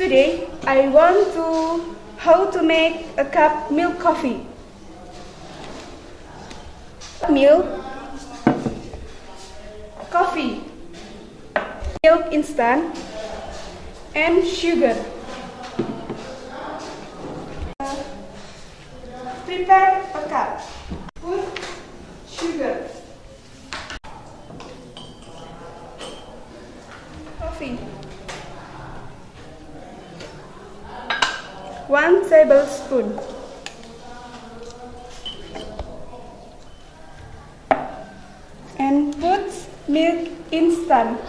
I want to how to make a cup milk coffee. Milk, coffee, milk instant, and sugar. Prepare a cup. Put sugar. Coffee. One tablespoon. And put milk instant.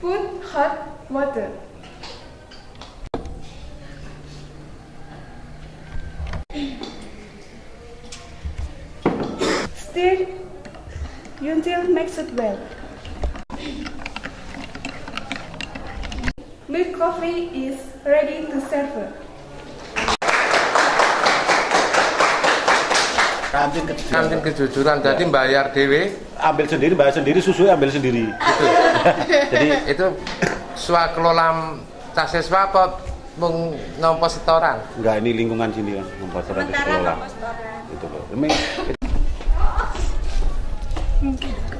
Put hot water. Stir until mix it well. Milk coffee is ready to serve. kantin kejujuran. Kantin kejujuran jadi bayar dewe. Ambil sendiri bayar sendiri susu ambil sendiri. Itu. Jadi itu swakelola siswa apa mung nompo setoran? Enggak ini lingkungan sini kan membuat surat dikelola itu loh. Ini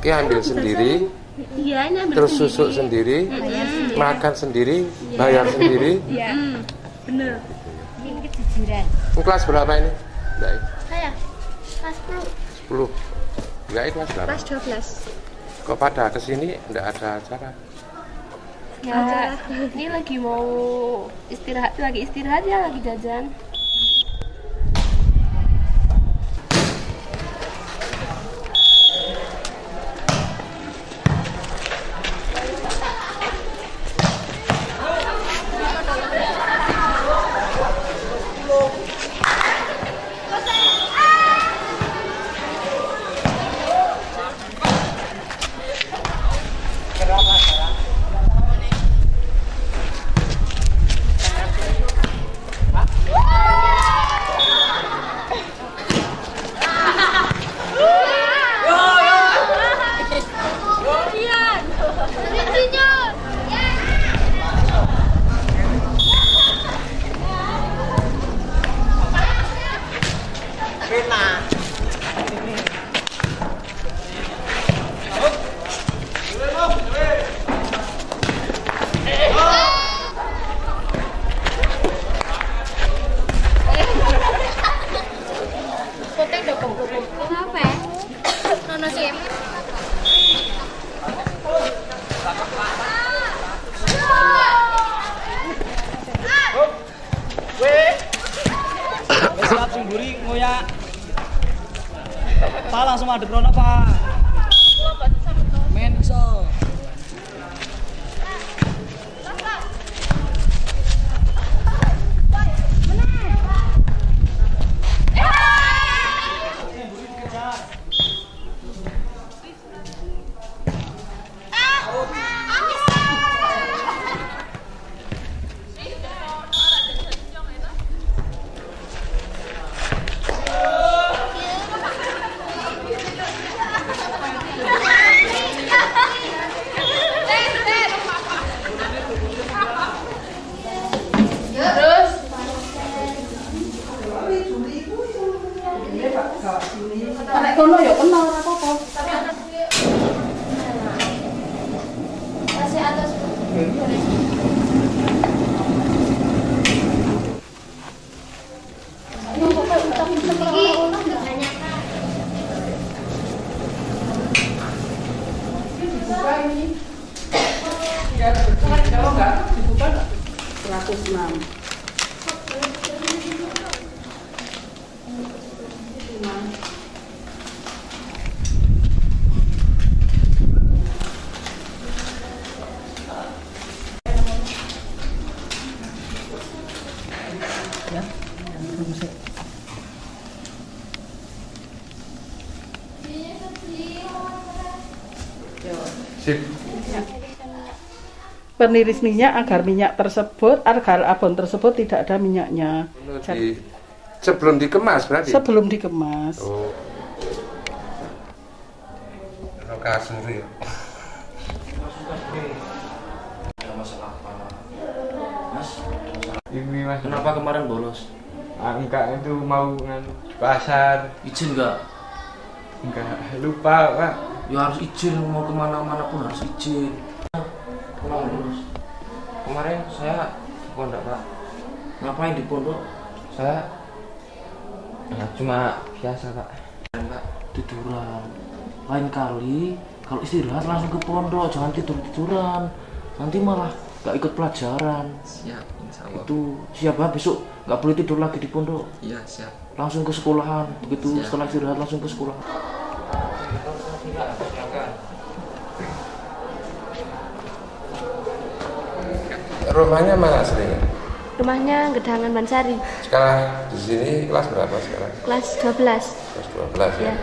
Ki ambil sendiri. Iya, ini ambil terus sendiri. susuk sendiri. Bayar sendiri. makan sendiri bayar sendiri Ya, bener. Ini kejujuran. Ini kelas berapa ini Mbak I? Saya kelas 10. 10 Mbak I kelas berapa Kelas 12. kok pada ke sini enggak ada acara Ya, ini lagi mau istirahat, lagi istirahat ya, lagi jajan. Pak langsung adep rono, Pak. Ya kenal apa-apa. Masih atas. Dibuka ini. Kalau enggak dibuka enggak? 106. Sip peniris minyak agar minyak tersebut agar abon tersebut tidak ada minyaknya di, sebelum dikemas berarti. sebelum dikemas. Oh. Kalau kasuri. Ini mas, Kenapa kemarin bolos? Ah, enggak itu mau ngan pasar, Izin nggak? enggak lupa pak. Ya harus izin mau ke mana-mana pun harus izin. Kenapa bolos? Kemarin saya pondok pak. Ngapain di pondok? Saya ya, cuma biasa pak. Pak. Tiduran. Lain kali kalau istirahat langsung ke pondok, jangan tidur tiduran. Nanti malah nggak ikut pelajaran. Siap, insya Allah. Itu siapa besok nggak boleh tidur lagi di pondok. Iya, siap. Langsung ke sekolahan. Begitu Siap. setelah istirahat langsung ke sekolah. Rumahnya mana aslinya? Rumahnya Gedangan Bansari, Sekarang di sini kelas berapa sekarang? kelas 12. Kelas 12 ya. Ya.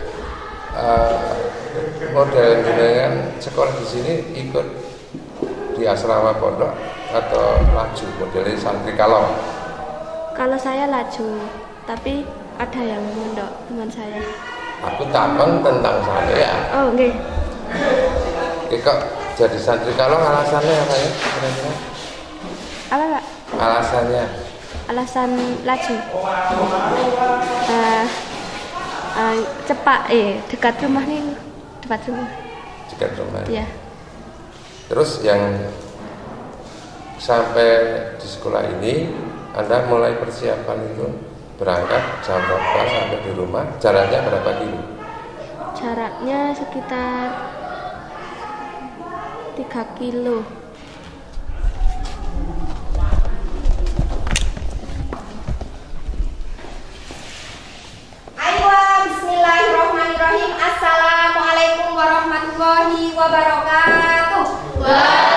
Eh, model jenengan sekolah di sini ikut di asrama pondok atau laju modelnya santri kalong Kalau saya laju, tapi ada yang mondok teman saya. aku takon tentang saya Oh, oke. Oke, kok jadi santri kalong alasannya apa ya kira-kira Apa, Pak? alasannya Alasan laju. Eh, eh, cepat eh dekat rumah nih, dekat rumah. dekat rumah Ya. Terus yang sampai di sekolah ini anda mulai persiapan itu berangkat jam berapa sampai di rumah jaraknya berapa kilo Jaraknya sekitar 3 kilo. Bismillahirrahmanirrahim. Assalamualaikum warahmatullahi wabarakatuh. Bismillahirrahmanirrahim.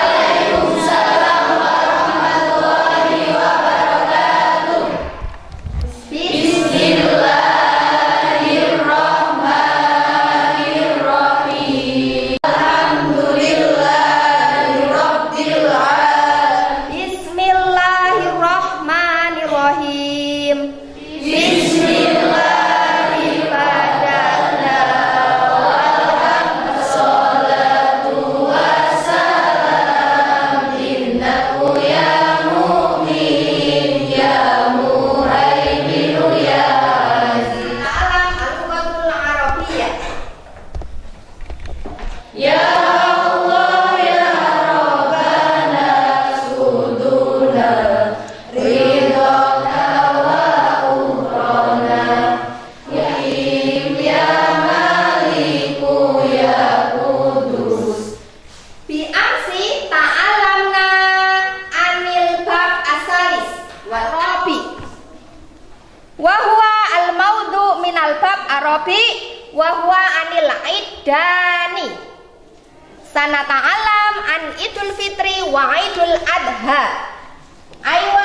Yeah. Sanata alam an idul fitri wa idul adha. Aywa